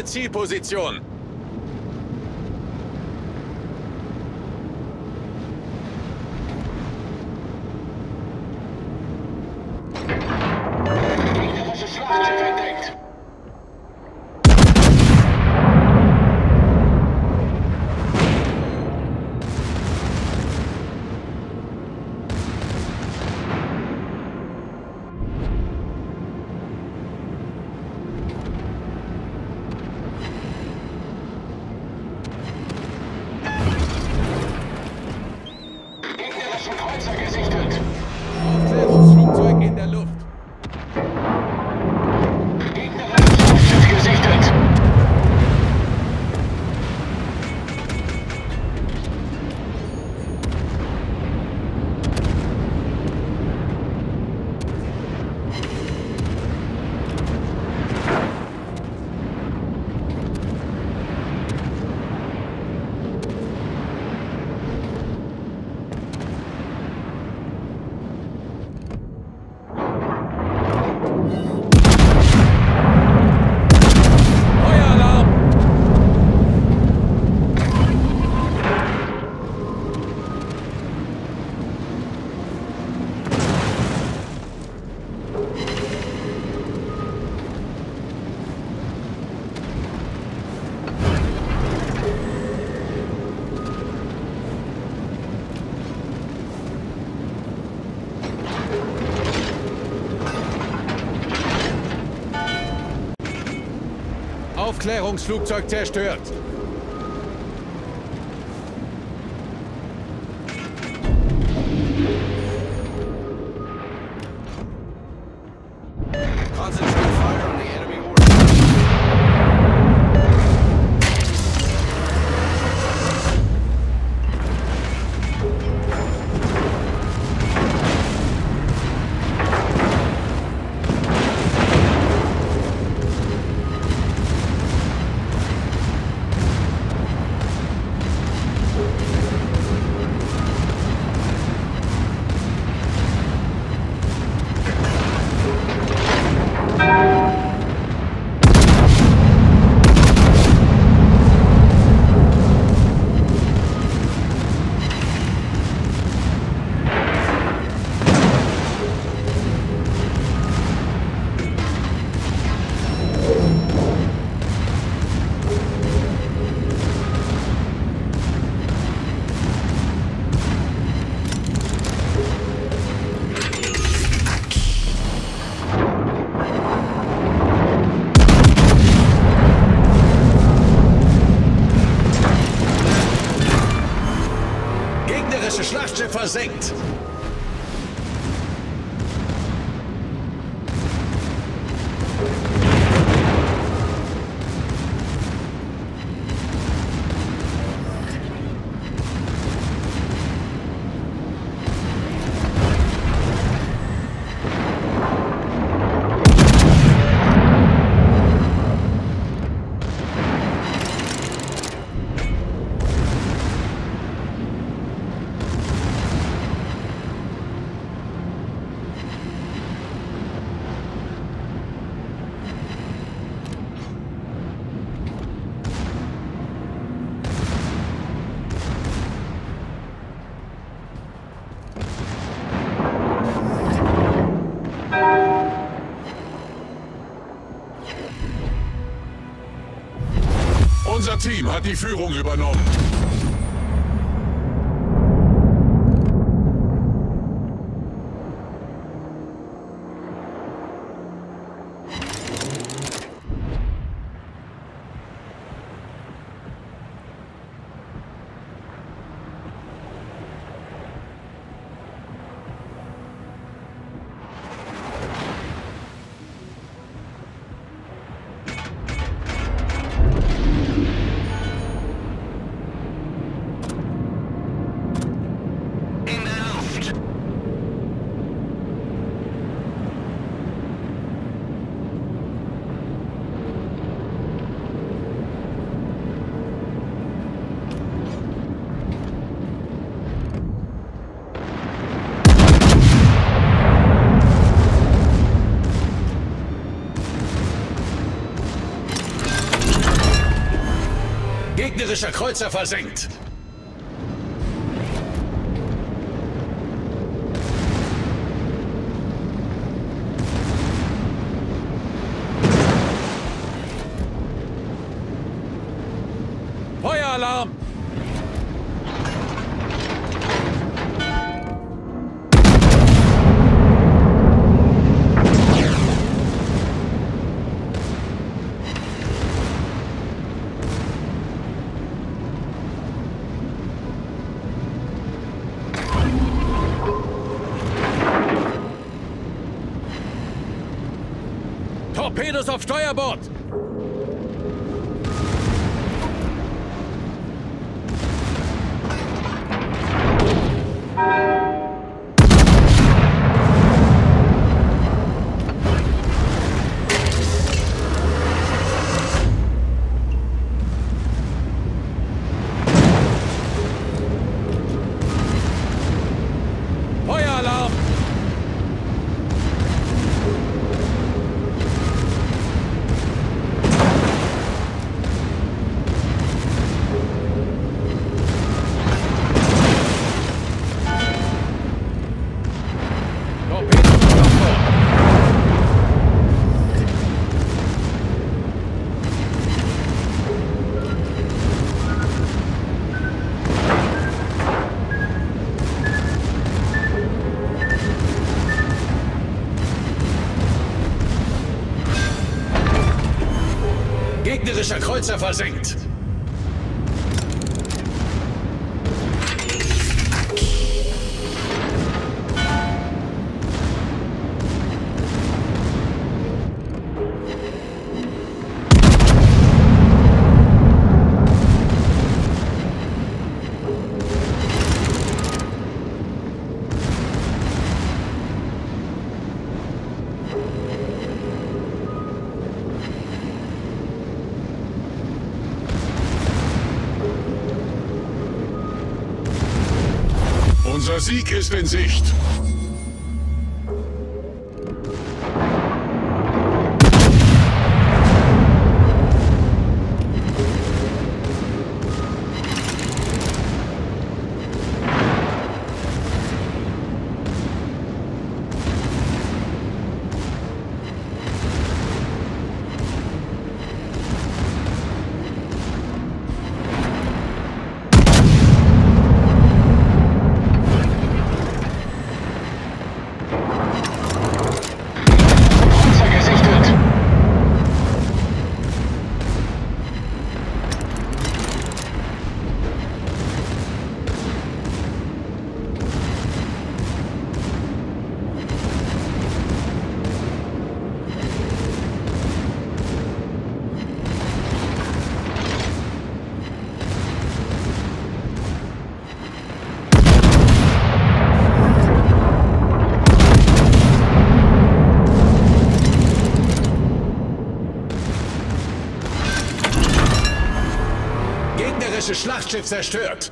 Zielposition. Aufklärungsflugzeug zerstört. Unser Team hat die Führung übernommen. Gegnerischer Kreuzer versenkt. Torpedos auf Steuerbord! Kreuzer versenkt. Unser Sieg ist in Sicht. Gegnerisches Schlachtschiff zerstört.